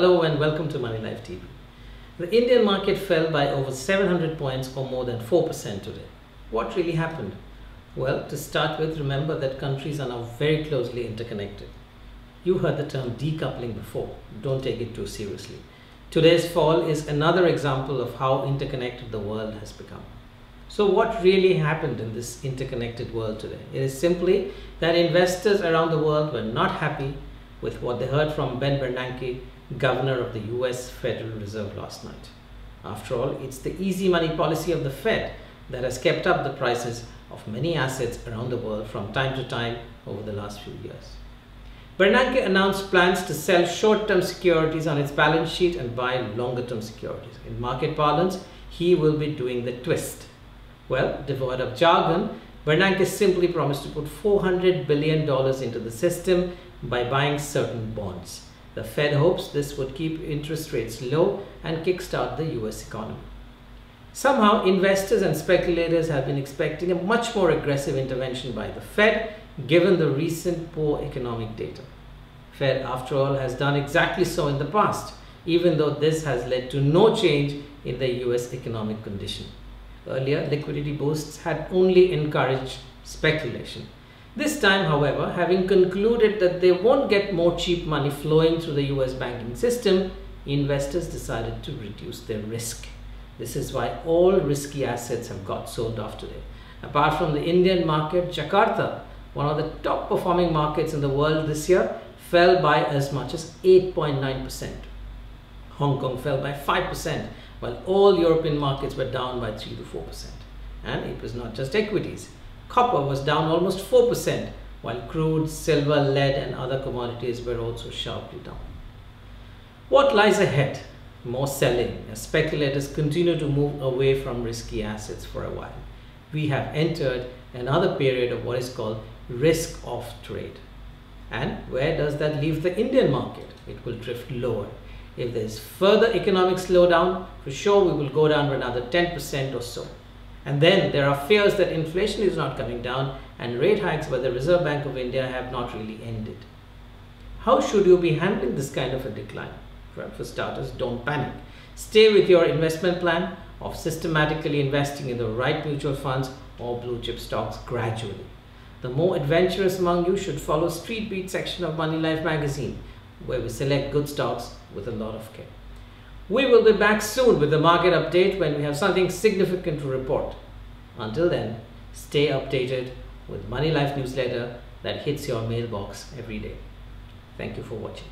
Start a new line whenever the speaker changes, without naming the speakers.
Hello and welcome to Moneylife TV. The Indian market fell by over 700 points or more than 4% today. What really happened? Well, to start with, remember that countries are now very closely interconnected. You heard the term decoupling before. Don't take it too seriously. Today's fall is another example of how interconnected the world has become. So what really happened in this interconnected world today? It is simply that investors around the world were not happy with what they heard from Ben Bernanke, governor of the US Federal Reserve last night. After all, it's the easy money policy of the Fed that has kept up the prices of many assets around the world from time to time over the last few years. Bernanke announced plans to sell short-term securities on its balance sheet and buy longer-term securities. In market parlance, he will be doing the twist. Well, devoid of jargon, Bernanke simply promised to put $400 billion into the system by buying certain bonds. The Fed hopes this would keep interest rates low and kickstart the US economy. Somehow, investors and speculators have been expecting a much more aggressive intervention by the Fed given the recent poor economic data. Fed, after all, has done exactly so in the past, even though this has led to no change in the US economic condition. Earlier, liquidity boosts had only encouraged speculation. This time, however, having concluded that they won't get more cheap money flowing through the US banking system, investors decided to reduce their risk. This is why all risky assets have got sold off today. Apart from the Indian market, Jakarta, one of the top performing markets in the world this year, fell by as much as 8.9%. Hong Kong fell by 5%, while all European markets were down by 3 to 4%. And it was not just equities. Copper was down almost 4%, while crude, silver, lead and other commodities were also sharply down. What lies ahead? More selling as speculators continue to move away from risky assets for a while. We have entered another period of what is called risk off trade. And where does that leave the Indian market? It will drift lower. If there is further economic slowdown, for sure we will go down another 10% or so. And then there are fears that inflation is not coming down and rate hikes by the Reserve Bank of India have not really ended. How should you be handling this kind of a decline? For starters, don't panic. Stay with your investment plan of systematically investing in the right mutual funds or blue chip stocks gradually. The more adventurous among you should follow Street Beat section of Moneylife magazine where we select good stocks with a lot of care. We will be back soon with the market update when we have something significant to report. Until then, stay updated with Moneylife newsletter that hits your mailbox every day. Thank you for watching.